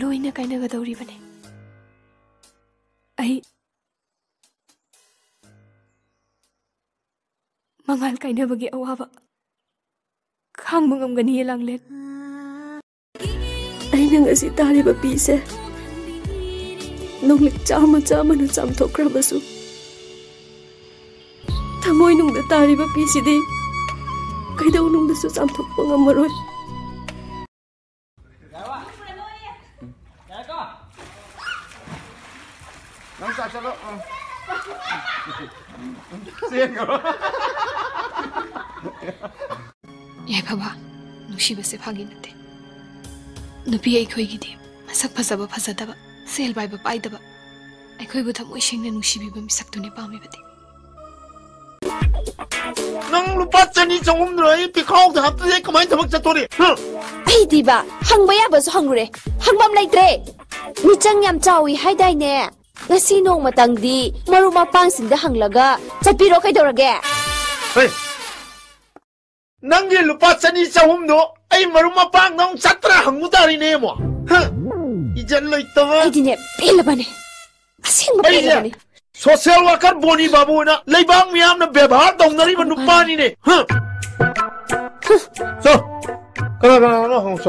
ꯂꯣꯏꯅ ꯀꯥꯏꯅꯒꯗꯧꯔꯤꯕꯅꯤ ꯑꯩ ꯃꯉꯥꯜ ꯀꯥꯏꯅꯕꯒꯤ ꯑꯋꯥꯕ ꯈꯥꯡꯕ ꯉꯝꯒꯅꯤ ꯂꯥꯡꯂꯦꯟ ꯑꯩꯅ ꯉꯁꯤ ꯇꯥꯔꯤꯕ ꯄꯤꯁꯦ ꯅꯣꯡꯂꯤꯛ ꯆꯥꯝꯃ ꯆꯥꯝꯃꯅ ꯆꯥꯝꯊꯣꯛꯈ꯭ꯔꯕꯁꯨ ꯊꯃꯣꯏꯅꯨꯡꯗ ꯇꯥꯔꯤꯕ ꯄꯤꯁꯤꯗꯤ ꯀꯩꯗꯧꯅꯨꯡꯗꯁꯨ ꯆꯥꯝꯊꯣꯛꯄ ꯉꯝꯃꯔꯣꯏ Nóng sạch cho nó Xiên rồi ꯌꯥꯏꯐꯕ ꯅꯨꯡꯁꯤꯕꯁꯦ ꯐꯥꯒꯤ ꯅꯠꯇꯦ ꯅꯨꯄꯤ ꯑꯩꯈꯣꯏꯒꯤꯗꯤ ꯃꯁꯛ ꯐꯖꯕ ꯐꯖꯗꯕ ꯁꯦꯜ ꯄꯥꯏꯕ ꯄꯥꯏꯗꯕ ꯑꯩꯈꯣꯏꯕꯨ ꯊꯃꯣꯏ ꯁꯦꯡꯅ ꯅꯨꯡꯁꯤꯕꯤꯕ ꯃꯤꯁꯛꯇꯨꯅꯤ ꯄꯥꯝꯃꯤꯕꯗꯤ ꯅꯪ ꯂꯨꯄꯥ ꯆꯅꯤ ꯆꯍꯨꯝꯗꯨ ꯑꯩ ꯄꯤꯈꯥꯎꯗ ꯍꯥꯞꯇ꯭ꯔꯗꯤ ꯑꯩ ꯀꯃꯥꯏꯅ ꯊꯕꯛ ꯆꯠꯇꯣꯔꯤ ꯑꯩꯗꯤꯕ ꯍꯪꯕ ꯌꯥꯕꯁꯨ ꯍꯪꯉꯨꯔꯦ ꯍꯪꯐꯝ ꯂꯩꯇ꯭ꯔꯦ ꯃꯤꯆꯪ ꯌꯥꯝ ꯆꯥꯎꯏ ꯍꯥꯏꯗꯥꯏꯅꯦ ꯉꯁꯤ ꯅꯣꯡꯃꯇꯪꯗꯤ ꯃꯔꯨꯞ ꯃꯄꯥꯡꯁꯤꯡꯗ ꯍꯪꯂꯒ ꯆꯠꯄꯤꯔꯣ ꯀꯩꯗꯧꯔꯒꯦ ꯍꯣꯏ ꯅꯪꯒꯤ ꯂꯨꯄꯥ ꯆꯅꯤ ꯆꯍꯨꯝꯗꯣ ꯑꯩ ꯃꯔꯨꯞ ꯃꯄꯥꯡꯗ ꯑꯃꯨꯛ ꯆꯠꯇ꯭ꯔꯥ ꯍꯪꯕ ꯇꯥꯔꯤꯅꯦ ꯑꯃꯨꯛ ꯏꯖꯠ ꯂꯩꯇꯕ ꯑꯩꯗꯤꯅꯦ ꯄꯦꯜꯂꯕꯅꯦ ꯑꯁꯦꯡꯕ ꯄꯦꯜꯂꯕꯅꯦ ꯁꯣꯁꯤꯌꯦꯜ ꯋꯥꯀꯔ ꯕꯣꯅꯤ ꯕꯥꯕꯨꯅ ꯂꯩꯕꯥꯛ ꯃꯤꯌꯥꯝꯅ ꯕꯦꯕꯥꯔ ꯇꯧꯅꯔꯤꯕ ꯅꯨꯄꯥꯅꯤꯅꯦ ꯆꯣ ꯀꯅꯥ ꯀꯅꯥꯅꯣ ꯍꯪꯆꯣ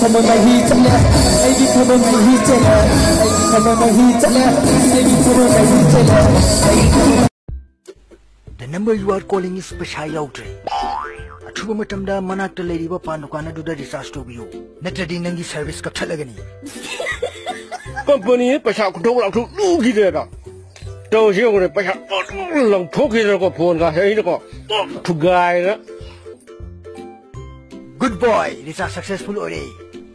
खबर नहीं चले ऐ की खबर नहीं चले ऐ की खबर नहीं चले ऐ की खबर नहीं चले The number you are calling is special outre अथुब मटमडा मना तलेरीबो पानुकाना दुदा डिजास्टर बियो नटडी नंगी सर्विस कप छलगनी कंपनी पैसा कुटो लाथु लुगी देगा तो जे ओरे पैसा लंग ठोके देगो फ़ोन का हेई देगो ठुगाय ना गुड बॉय दिस सक्सेसफुल ओरे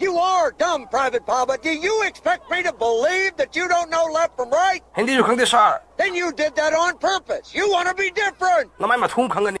You are dumb, Private Power. Do you expect me to believe that you don't know left from right? Hindi ju khangde sir. Then you did that on purpose. You want to be different. Namai mathum khangani.